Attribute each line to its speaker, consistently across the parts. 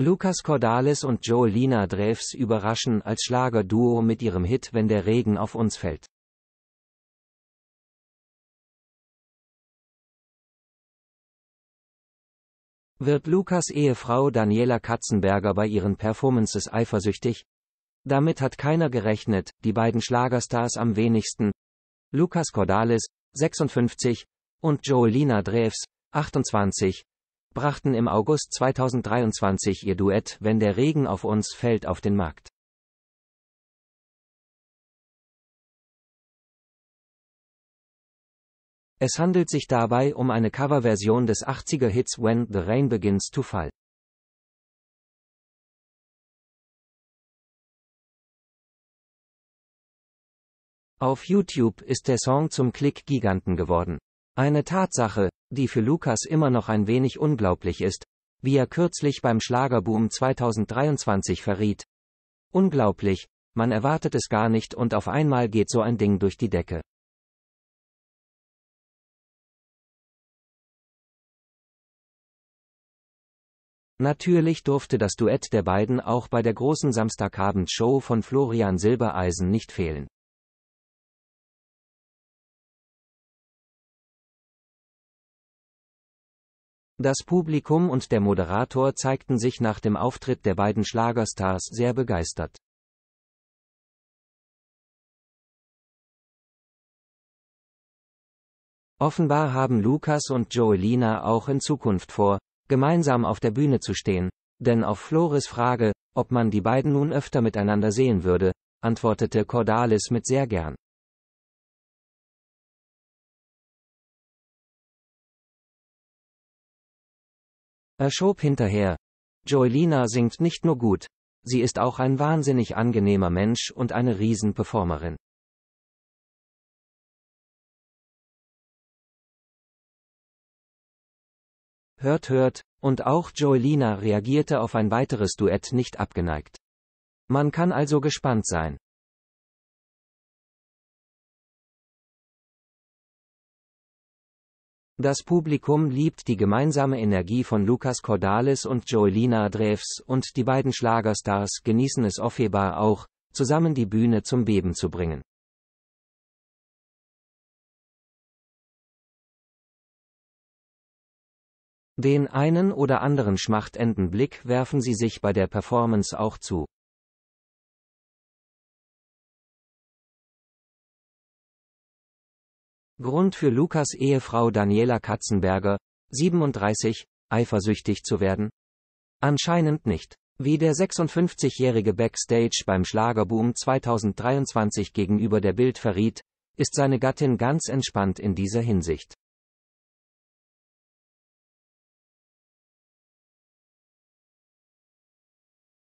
Speaker 1: Lucas Cordalis und Joelina Drews überraschen als Schlagerduo mit ihrem Hit Wenn der Regen auf uns fällt. Wird Lukas Ehefrau Daniela Katzenberger bei ihren Performances eifersüchtig? Damit hat keiner gerechnet, die beiden Schlagerstars am wenigsten. Lukas Cordalis, 56, und Joelina Drews, 28, brachten im August 2023 ihr Duett Wenn der Regen auf uns fällt auf den Markt. Es handelt sich dabei um eine Coverversion des 80er-Hits When the Rain Begins to Fall. Auf YouTube ist der Song zum Klick-Giganten geworden. Eine Tatsache, die für Lukas immer noch ein wenig unglaublich ist, wie er kürzlich beim Schlagerboom 2023 verriet. Unglaublich, man erwartet es gar nicht und auf einmal geht so ein Ding durch die Decke. Natürlich durfte das Duett der beiden auch bei der großen Samstagabendshow von Florian Silbereisen nicht fehlen. Das Publikum und der Moderator zeigten sich nach dem Auftritt der beiden Schlagerstars sehr begeistert. Offenbar haben Lukas und Joelina auch in Zukunft vor, gemeinsam auf der Bühne zu stehen, denn auf Flores Frage, ob man die beiden nun öfter miteinander sehen würde, antwortete Cordalis mit sehr gern. Er schob hinterher. Joelina singt nicht nur gut, sie ist auch ein wahnsinnig angenehmer Mensch und eine Riesenperformerin. Hört hört, und auch Joelina reagierte auf ein weiteres Duett nicht abgeneigt. Man kann also gespannt sein. Das Publikum liebt die gemeinsame Energie von Lucas Cordalis und Joelina Drews und die beiden Schlagerstars genießen es offenbar auch, zusammen die Bühne zum Beben zu bringen. Den einen oder anderen schmachtenden Blick werfen sie sich bei der Performance auch zu. Grund für Lukas Ehefrau Daniela Katzenberger, 37, eifersüchtig zu werden? Anscheinend nicht. Wie der 56-jährige Backstage beim Schlagerboom 2023 gegenüber der Bild verriet, ist seine Gattin ganz entspannt in dieser Hinsicht.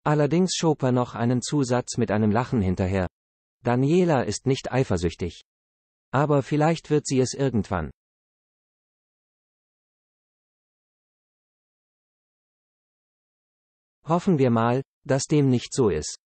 Speaker 1: Allerdings schob er noch einen Zusatz mit einem Lachen hinterher. Daniela ist nicht eifersüchtig. Aber vielleicht wird sie es irgendwann. Hoffen wir mal, dass dem nicht so ist.